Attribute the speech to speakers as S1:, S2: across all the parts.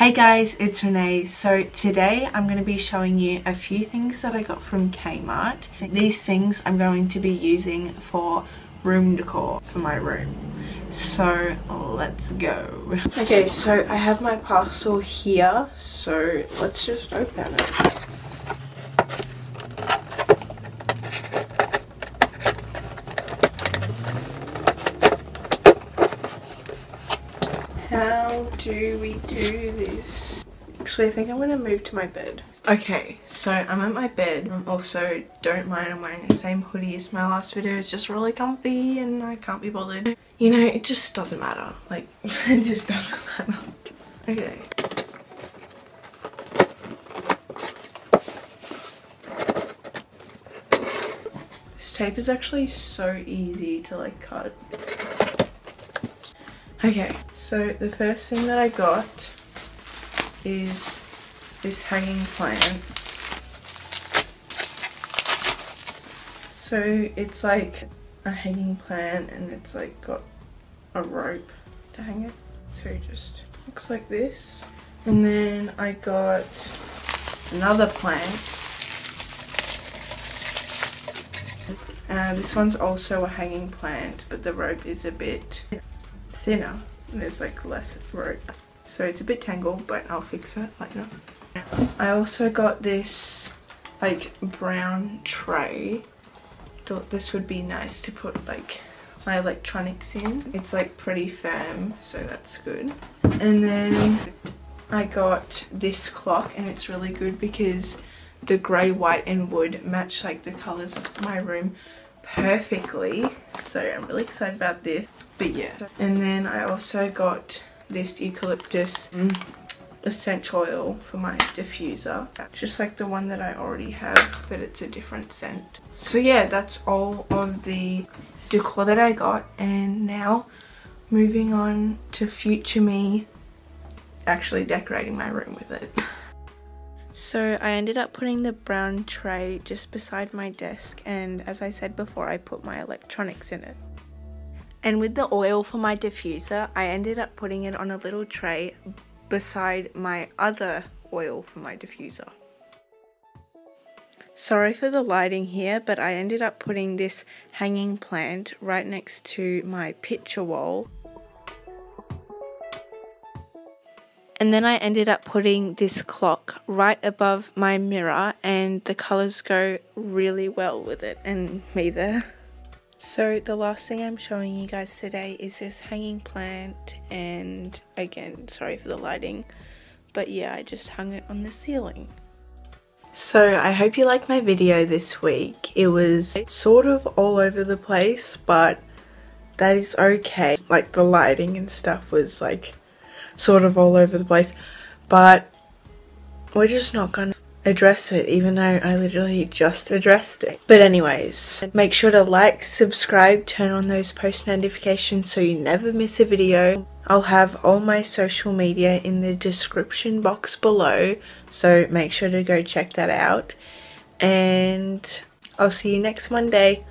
S1: Hey guys, it's Renee. So today I'm going to be showing you a few things that I got from Kmart. These things I'm going to be using for room decor for my room. So let's go. Okay, so I have my parcel here, so let's just open it. How do we do this? Actually, I think I'm to move to my bed. Okay, so I'm at my bed. Also, don't mind, I'm wearing the same hoodie as my last video. It's just really comfy and I can't be bothered. You know, it just doesn't matter. Like, it just doesn't matter. Okay. This tape is actually so easy to like cut. Okay, so the first thing that I got is this hanging plant. So it's like a hanging plant and it's like got a rope to hang it. So it just looks like this. And then I got another plant. Uh, this one's also a hanging plant, but the rope is a bit thinner. And there's like less rope. So it's a bit tangled but I'll fix that later. I also got this like brown tray. Thought this would be nice to put like my electronics in. It's like pretty firm so that's good. And then I got this clock and it's really good because the grey, white and wood match like the colours of my room perfectly. So I'm really excited about this but yeah and then I also got this eucalyptus mm. essential oil for my diffuser. Just like the one that I already have but it's a different scent. So yeah that's all of the decor that I got. And now moving on to future me actually decorating my room with it. So I ended up putting the brown tray just beside my desk and as I said before I put my electronics in it. And with the oil for my diffuser I ended up putting it on a little tray beside my other oil for my diffuser. Sorry for the lighting here but I ended up putting this hanging plant right next to my picture wall And then I ended up putting this clock right above my mirror and the colours go really well with it and me there. So the last thing I'm showing you guys today is this hanging plant and again sorry for the lighting but yeah I just hung it on the ceiling. So I hope you liked my video this week. It was sort of all over the place but that is okay. Like the lighting and stuff was like sort of all over the place. But we're just not to address it even though I literally just addressed it. But anyways, make sure to like, subscribe, turn on those post notifications so you never miss a video. I'll have all my social media in the description box below so make sure to go check that out. And I'll see you next Monday.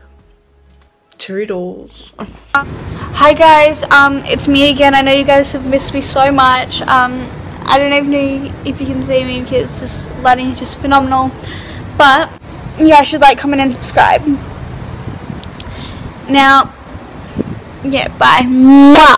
S1: Toodles.
S2: Hi guys, um, it's me again. I know you guys have missed me so much. Um, I don't even know if you can see me because this lighting is just phenomenal. But yeah, I should like, comment and subscribe. Now, yeah, bye. Mwah!